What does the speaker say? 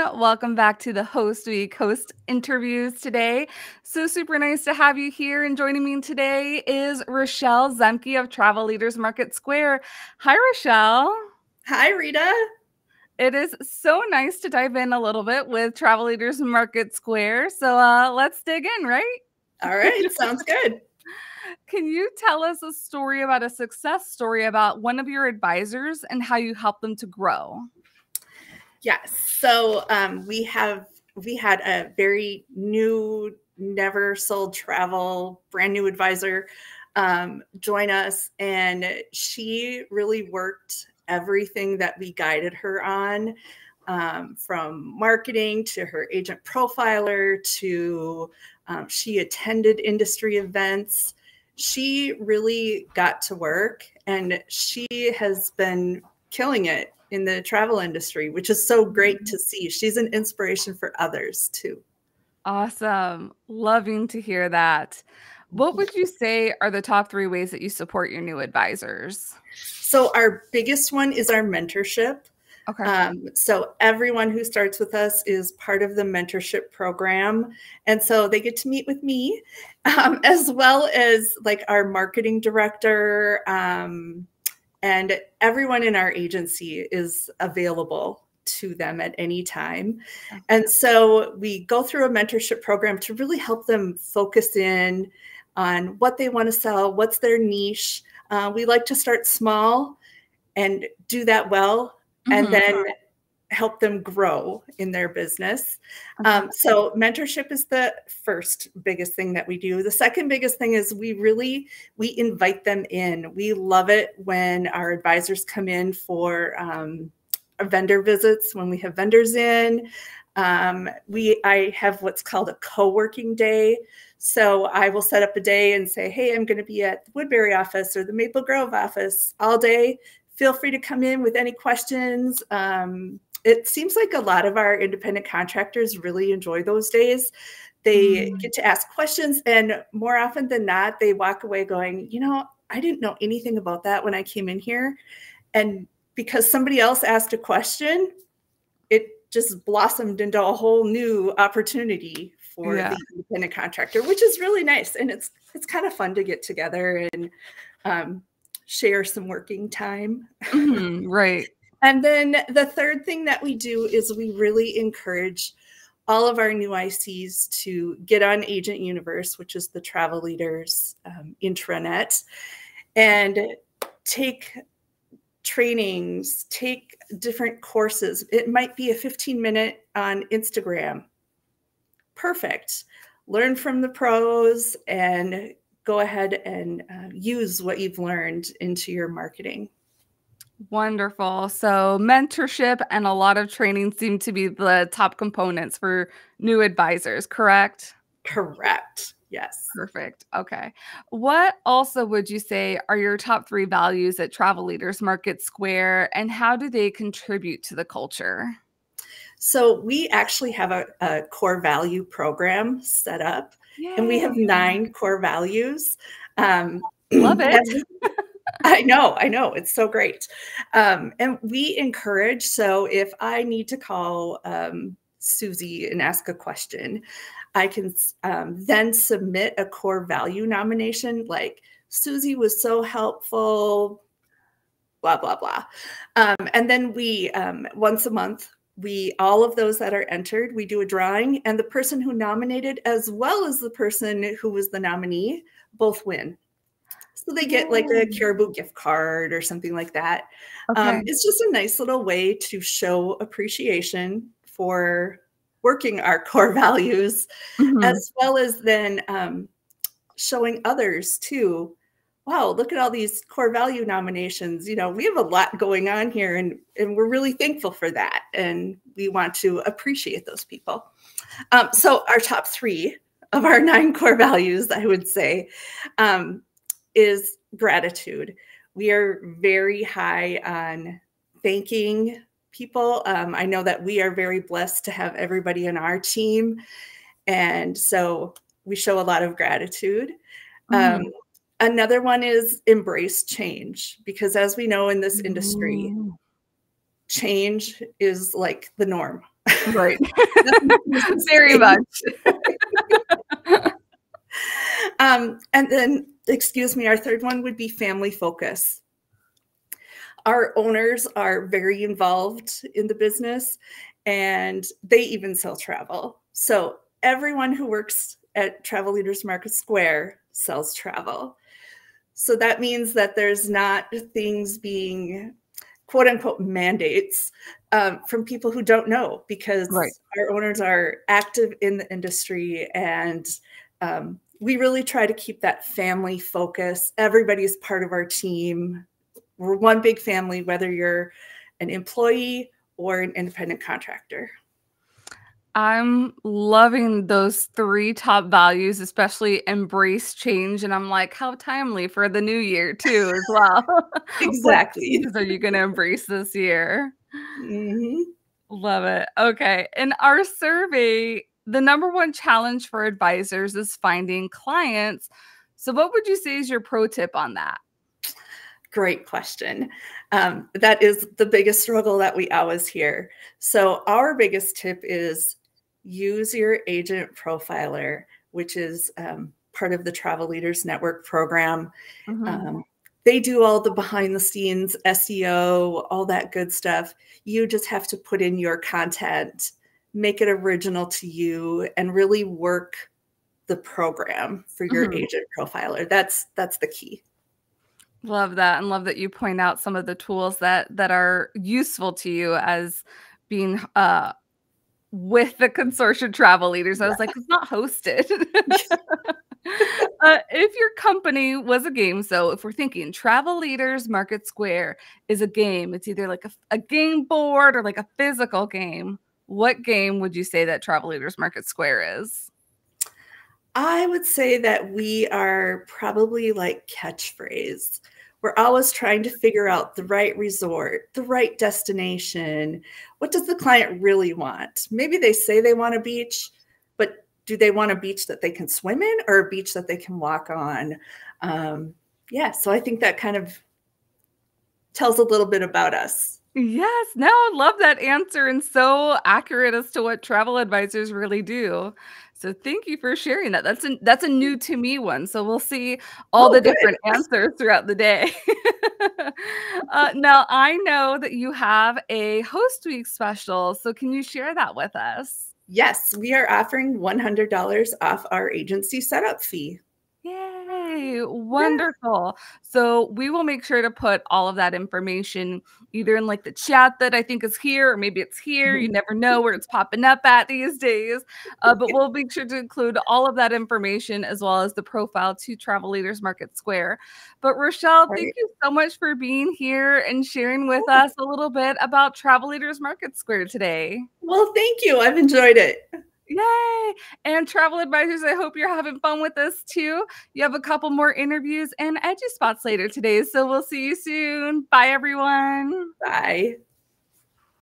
Welcome back to the Host Week host interviews today. So super nice to have you here. And joining me today is Rochelle Zemke of Travel Leaders Market Square. Hi, Rochelle. Hi, Rita. It is so nice to dive in a little bit with Travel Leaders Market Square. So uh, let's dig in, right? All right, sounds good. Can you tell us a story about a success story about one of your advisors and how you helped them to grow? Yes. So um, we have we had a very new, never sold travel, brand new advisor um, join us, and she really worked everything that we guided her on. Um, from marketing to her agent profiler to um, she attended industry events. She really got to work and she has been killing it in the travel industry, which is so great mm-hmm. to see. She's an inspiration for others too. Awesome. Loving to hear that. What would you say are the top three ways that you support your new advisors? So, our biggest one is our mentorship. Okay. Um, so, everyone who starts with us is part of the mentorship program. And so they get to meet with me, um, as well as like our marketing director, um, and everyone in our agency is available to them at any time. And so we go through a mentorship program to really help them focus in on what they want to sell, what's their niche. Uh, we like to start small and do that well, mm-hmm. and then help them grow in their business. Um, so mentorship is the first biggest thing that we do. The second biggest thing is we really we invite them in. We love it when our advisors come in for um, vendor visits when we have vendors in. Um, we I have what's called a co-working day. So I will set up a day and say, hey, I'm going to be at the Woodbury office or the Maple Grove office all day. Feel free to come in with any questions. Um, it seems like a lot of our independent contractors really enjoy those days. They mm. get to ask questions, and more often than not, they walk away going, you know, I didn't know anything about that when I came in here. And because somebody else asked a question, it just blossomed into a whole new opportunity for yeah. the independent contractor, which is really nice. And it's it's kind of fun to get together and um, share some working time. Mm-hmm, right. And then the third thing that we do is we really encourage all of our new ICs to get on Agent Universe, which is the travel leaders um, intranet, and take trainings, take different courses. It might be a 15 minute on Instagram. Perfect. Learn from the pros and go ahead and uh, use what you've learned into your marketing. Wonderful. So, mentorship and a lot of training seem to be the top components for new advisors, correct? Correct. Yes. Perfect. Okay. What also would you say are your top three values at Travel Leaders Market Square, and how do they contribute to the culture? So, we actually have a, a core value program set up, Yay. and we have nine core values. Um, Love it. I know, I know. It's so great. Um, and we encourage, so if I need to call um, Susie and ask a question, I can um, then submit a core value nomination like Susie was so helpful, blah, blah, blah. Um, and then we, um, once a month, we all of those that are entered we do a drawing and the person who nominated as well as the person who was the nominee both win so they get like a Caribou gift card or something like that. Um, okay. Um, it's just a nice little way to show appreciation for working our core values, mm-hmm. as well as then um, showing others too. Wow, look at all these core value nominations. You know, we have a lot going on here, and, and we're really thankful for that. And we want to appreciate those people. Um, so, our top three of our nine core values, I would say, um, is gratitude. We are very high on thanking people. Um, I know that we are very blessed to have everybody in our team. And so we show a lot of gratitude. Mm. Um, another one is embrace change, because as we know in this industry, mm. change is like the norm. Right. Very much. um, and then, excuse me, our third one would be family focus. Our owners are very involved in the business and they even sell travel. So everyone who works at Travel Leaders Market Square sells travel. So that means that there's not things being quote unquote mandates um, from people who don't know because right. our owners are active in the industry and um, we really try to keep that family focus. Everybody's part of our team. We're one big family, whether you're an employee or an independent contractor. I'm loving those three top values, especially embrace change. And I'm like, how timely for the new year, too, as well. exactly. what are you going to embrace this year? Mm-hmm. Love it. Okay. In our survey, the number one challenge for advisors is finding clients. So, what would you say is your pro tip on that? Great question. Um, that is the biggest struggle that we always hear. So, our biggest tip is use your agent profiler, which is um, part of the Travel Leaders Network program. Mm-hmm. Um, they do all the behind the scenes SEO, all that good stuff. You just have to put in your content, make it original to you, and really work the program for your mm-hmm. agent profiler. That's that's the key. Love that and love that you point out some of the tools that that are useful to you as being uh with the consortium travel leaders. I was like, it's not hosted. uh, if your company was a game, so if we're thinking Travel Leaders Market Square is a game, it's either like a, a game board or like a physical game. What game would you say that Travel Leaders Market Square is? I would say that we are probably like catchphrase. We're always trying to figure out the right resort, the right destination. What does the client really want? Maybe they say they want a beach, but do they want a beach that they can swim in or a beach that they can walk on? Um, yeah, so I think that kind of tells a little bit about us. Yes, no, I love that answer and so accurate as to what travel advisors really do. So thank you for sharing that. That's a that's a new to me one. So we'll see all oh, the good. different answers throughout the day. uh, now I know that you have a host week special. So can you share that with us? Yes, we are offering $100 off our agency setup fee. Yay, wonderful. Yeah. So we will make sure to put all of that information either in like the chat that I think is here, or maybe it's here. You mm-hmm. never know where it's popping up at these days. Uh, but we'll make sure to include all of that information as well as the profile to Travel Leaders Market Square. But Rochelle, right. thank you so much for being here and sharing with us a little bit about Travel Leaders Market Square today. Well, thank you. I've enjoyed it. Yay! And travel advisors, I hope you're having fun with us too. You have a couple more interviews and edgy spots later today. So we'll see you soon. Bye, everyone. Bye.